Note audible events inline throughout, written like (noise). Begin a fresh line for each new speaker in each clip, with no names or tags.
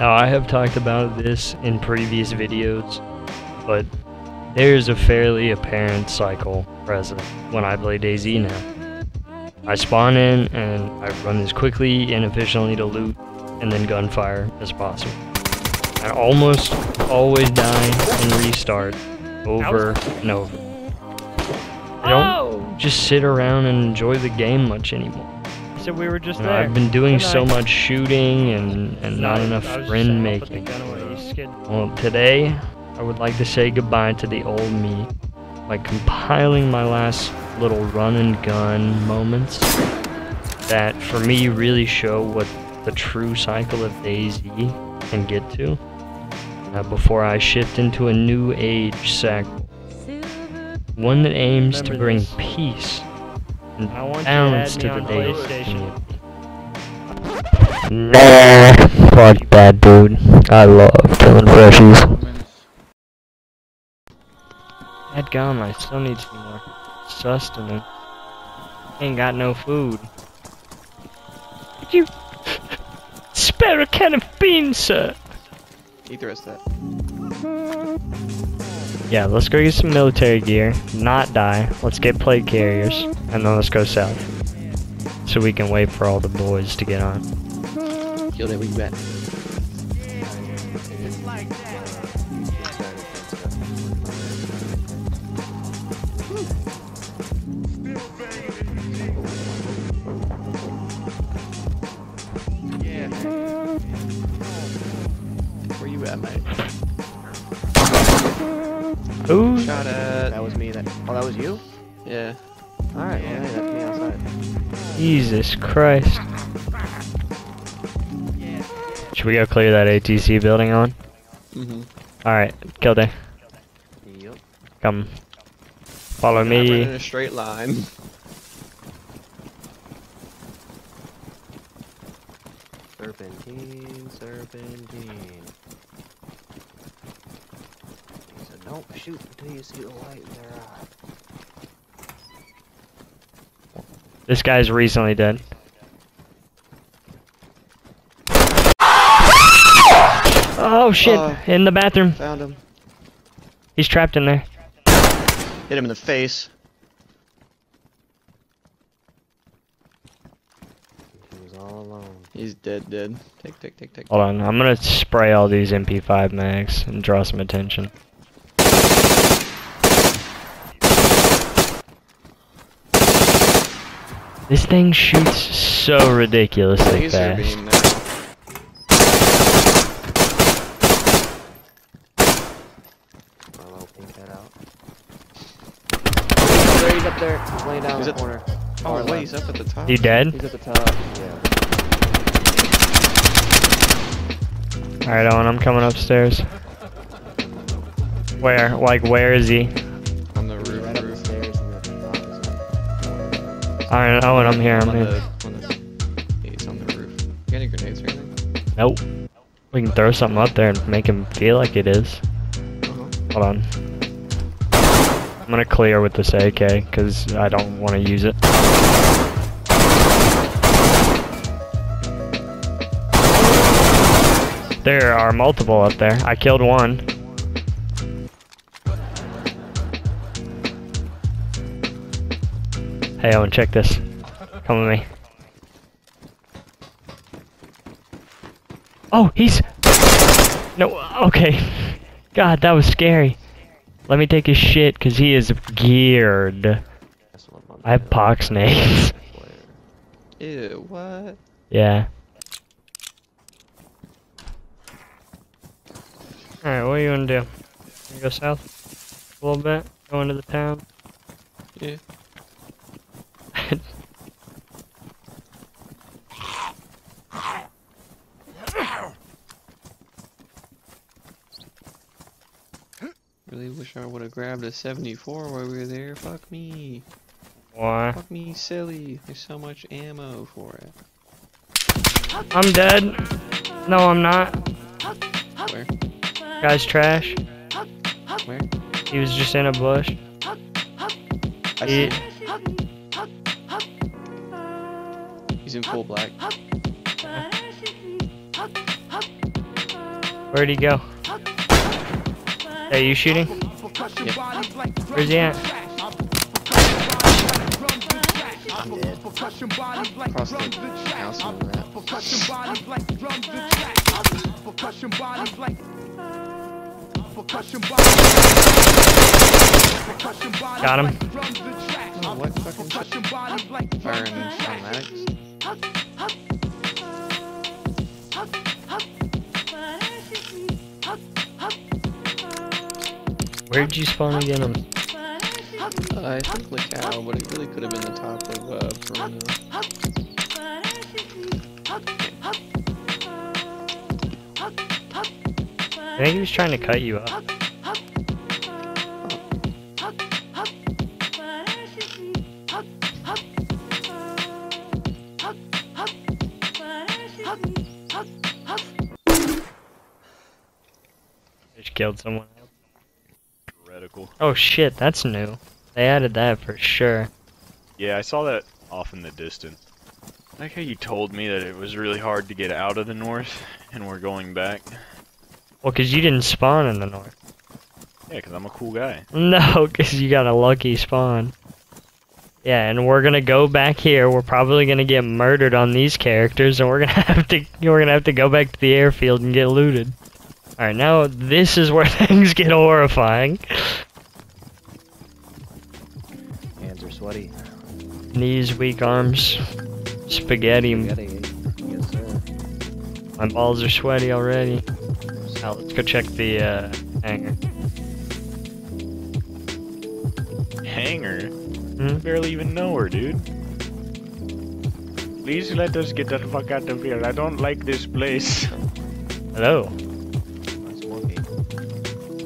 Now, I have talked about this in previous videos, but there's a fairly apparent cycle present when I play DayZ now. I spawn in and I run as quickly and efficiently to loot and then gunfire as possible. I almost always die and restart over and over. I don't just sit around and enjoy the game much anymore.
So we were just
You know,
there.
I've been doing
Good
so much shooting and, and not enough friend
saying, I'll put the
making.
gun away, you scared-
Well, today I would like to say goodbye to the old me by compiling my last little run and gun moments that for me really show what the true cycle of DayZ can get to uh, before I shift into a new age cycle. One that aims to bring
this.
peace
I want you to
balance to the
on
DayZ
PlayStation.
community. Nah, fuck that dude. I love killing freshies. That gum, I still need some more sustenance. Ain't got no food. You (laughs) spare a can of beans, sir.
He throws that.
Yeah, let's go get some military gear, not die. Let's get plate carriers, and then let's go south. So we can wait for all the boys to get on.
Killed it, we bet. Where you at, mate?
Ooh,
Shot at.
That was me. That oh, that was you.
Yeah.
All right, well, hey, that's me outside.
Jesus Christ. Should we go clear that ATC building on?
Mm-hmm.
Alright, Kilday.
Yep.
Come. Follow me.
in a straight line.
Serpentine, serpentine. He said, "Don't shoot until you see the light in their eye."
This guy's recently dead. Oh shit!
Oh.
In the bathroom.
Found him.
He's trapped in there.
Hit him in the face.
He was all alone.
He's dead, dead. Take, take, take, take.
Hold on, I'm gonna spray all these MP5 mags and draw some attention. This thing shoots so ridiculously
Laser
fast.
beam now.
Marlo, ping that out. There, he's up there. He's laying down
He's
in the corner.
Oh, wait,
left.
he's up at the top.
You dead?
He's at the top. Yeah.
Alright, Owen, I'm coming upstairs. Where? Like, where is he?
Opposite.
Alright, Owen, I'm here, I'm here.
the, on the, on the roof. You got any grenades or anything?
Nope. We can throw something up there and make him feel like it is.
Uh-huh.
Hold on. I'm gonna clear with this AK, because I don't want to use it. There are multiple up there. I killed one. Hey Owen, check this. Come with me. Oh, he's... No, okay. God, that was scary. Let me take his shit, because he is geared. I have pox
player. (laughs)
Ew, what?
yeah. Alright, what are you gonna do? You go south a little bit? Go into the town?
Yeah. Really wish I would have grabbed a 74 while we were there. Fuck me.
Why?
Fuck me silly. There's so much ammo for it.
I'm dead. No, I'm not.
Where?
Guy's trash.
Where?
He was just in a bush.
I
He,
He's in full black.
Where'd he go? Are you shooting? Where's he at?
I'm dead.
Across the house and that.
Got him.
Oh, what fucking shit? Firing automatics?
Where'd you spawn again? I'm-
Uh, I think Lacao, but it really could have been the top of uh, Perennial.
I think he was trying to cut you up. Killed someone else.
Reticle.
Oh shit, that's new. They added that for sure.
Yeah, I saw that off in the distance. I like how you told me that it was really hard to get out of the north, and we're going back.
Well, cause you didn't spawn in the north.
Yeah, because I'm a cool guy. (laughs)
No, cause you got a lucky spawn. Yeah, and we're gonna go back here. We're probably gonna get murdered on these characters, and we're gonna (laughs) have to we're gonna have to go back to the airfield and get looted. All right, now this is where (laughs) things get horrifying.
Hands are sweaty.
Knees, weak arms, spaghetti.
Spaghetti. Yes, sir.
My balls are sweaty already. Now let's go check the uh, hangar.
Hanger?
Hmm?
Barely even know her, dude. Please let us get the fuck out of here. I don't like this place. (laughs)
Hello.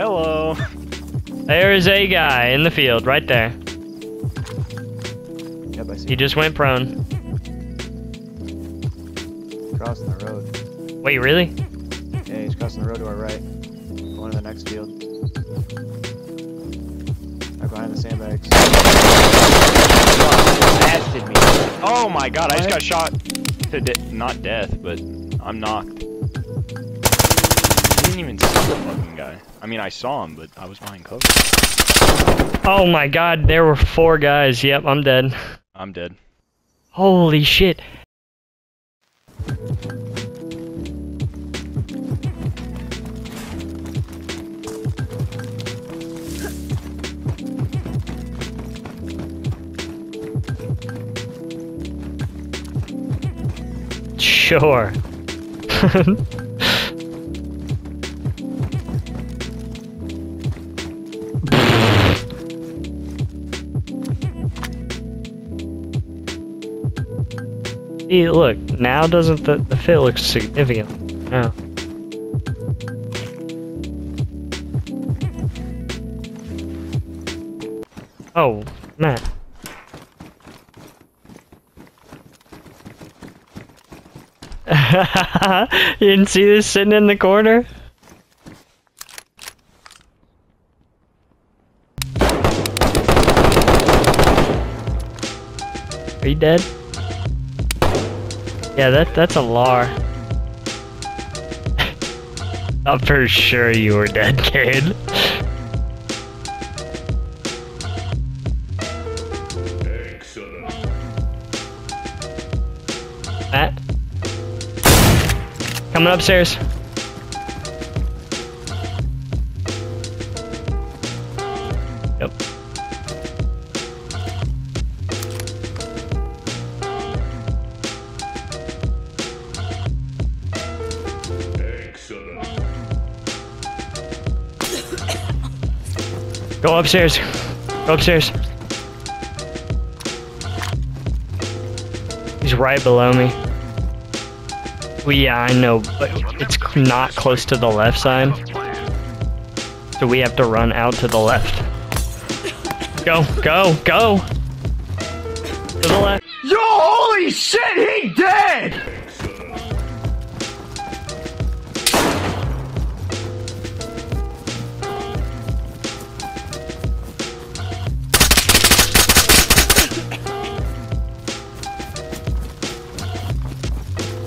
That's Smokey.
Hello.
There is a guy in the field right there.
Yep, I see.
He just went prone.
crossing the road.
Wait, really?
Yeah, he's crossing the road to our right. Going to the next field. Right behind the sandbags. Blasted me.
Oh my god, I just got shot to de- not death, but I'm knocked. I didn't even see the fucking guy. I mean, I saw him, but I was behind cover.
Oh my god, there were four guys. Yep, I'm dead.
I'm dead.
Holy shit. Sure. (laughs) See, look, now doesn't the, the fit look significant? No. Oh, Matt. (laughs) you didn't see this sitting in the corner? Are you dead? Yeah, that that's a lar. (laughs) I'm for sure you were dead, kid. Matt? Coming upstairs. Upstairs. Go upstairs. He's right below me. Well, yeah, I know, but it's not close to the left side. So we have to run out to the left. Go, go, go! To the left.
Yo, holy shit, he dead!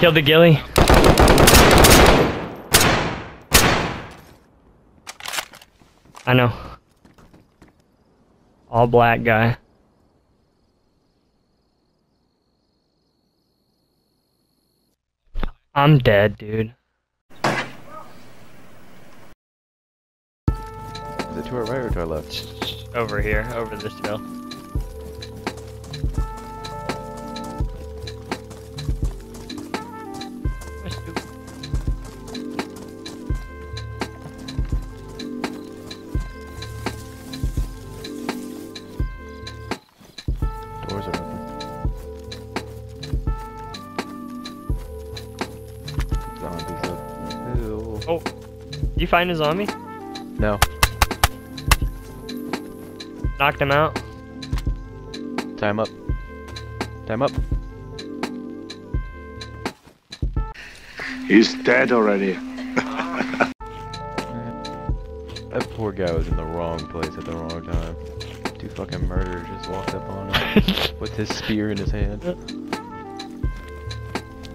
Killed the ghillie. I know. All black guy. I'm dead, dude.
Is it to our right or to our left?
Over here, over this hill. You find a zombie?
No.
Knocked him out.
Time up. Time up.
He's dead already. (laughs)
That poor guy was in the wrong place at the wrong time. Two fucking murderers just walked up on him (laughs) with his spear in his hand.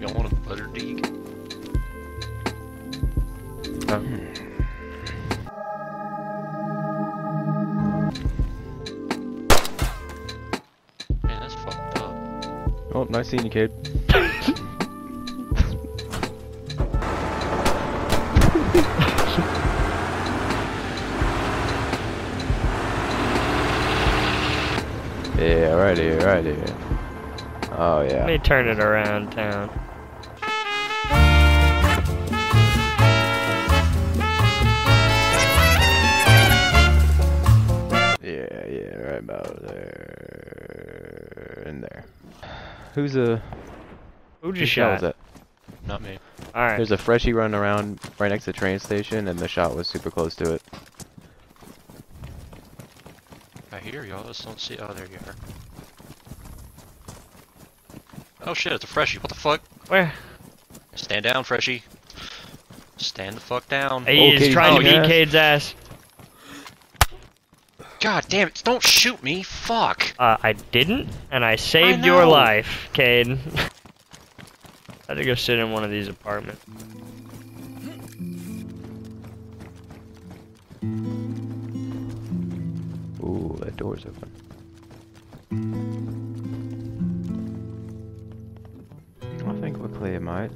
Y'all want a butter deeg? Man,
nice seeing you, kid. (laughs) yeah, right here, right here. Oh yeah.
Let me turn it around town.
Who's a
Who just
shot
shot?
was that?
Not me.
Alright.
There's a freshie running around right next to the train station, and the shot was super close to it.
I hear y'all. Just don't see. Oh, there you are. Oh shit! It's a freshie. What the fuck?
Where?
Stand down, freshie. Stand the fuck down.
He
Oh,
is
Katie's
trying to
beating
beat
ass.
Cade's ass.
God damn it! Don't shoot me. Fuck.
Uh, I didn't, and I saved
I
your life, Cade. (laughs) I had to go sit in one of these apartments.
Ooh, that door's open. I think we're clear, mate.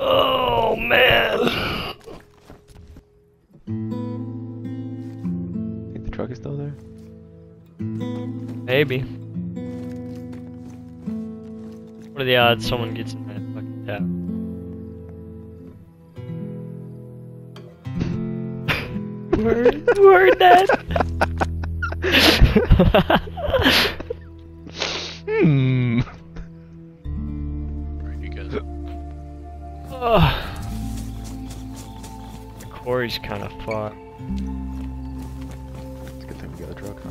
Oh man.
Think the truck is still there?
Maybe. What are the odds someone gets in that fucking tap? Who heard, who that? The quarry's kind of far.
It's a good thing we got a truck, huh?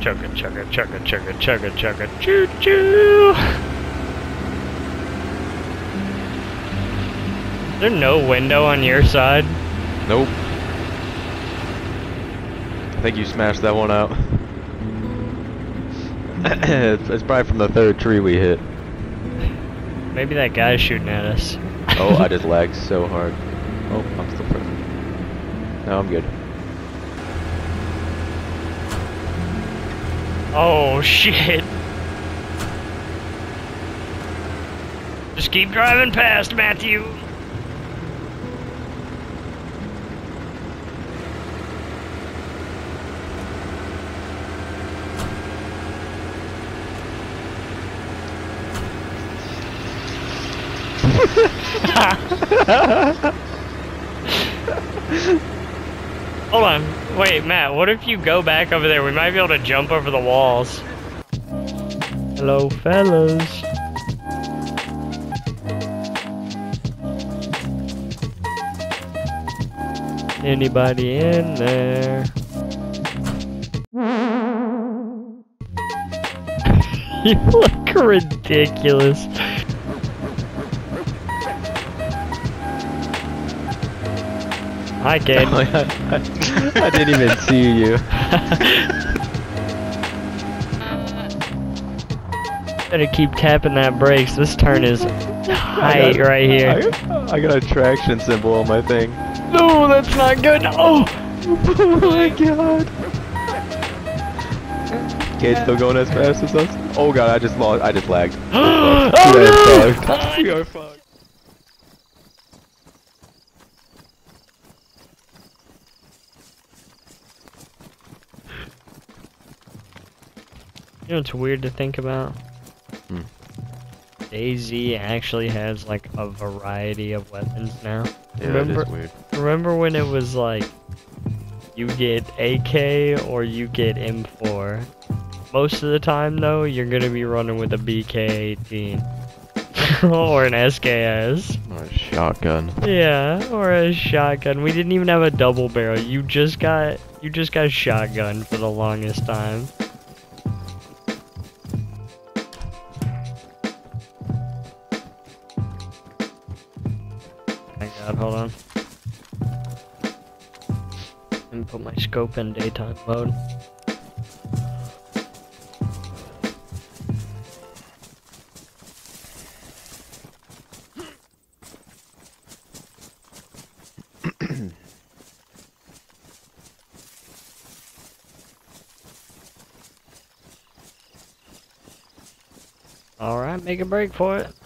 Chugga chugga chugga chugga chugga chugga choo choo. Is there no window on your side?
Nope. I think you smashed that one out. (laughs) it's, (clears throat) it's probably from the third tree we hit.
Maybe that guy's shooting at us.
Oh, I (laughs) just lagged so hard. Oh, I'm still present. No, I'm good.
Oh shit. Just keep driving past, Matthew. (laughs) Hold on. Wait, Matt, what if you go back over there? We might be able to jump over the walls. Hello, fellas. Anybody in there? (laughs) you look ridiculous. Hi, Kate. (laughs)
Oh, I didn't even see you. (laughs)
Gotta keep tapping that brakes. This turn is tight right here.
I, I got a traction symbol on my thing.
No, that's not good. Oh! (laughs)
oh my god. Kate's still going as fast as us. Oh god, I just lost. I just lagged. (gasps)
oh no!
fucked. We are fucked.
You know it's weird to think about?
Hmm.
DayZ actually has like a variety of weapons now.
Yeah,
Remember-
that is weird.
Remember when it was like you get AK or you get M4? Most of the time though, you're gonna be running with a BK18 (laughs) or an SKS.
Oh, a shotgun.
Yeah, or a shotgun. We didn't even have a double barrel. You just got you just got a shotgun for the longest time. God, hold on. And put my scope in daytime mode. Alright, make a break for it.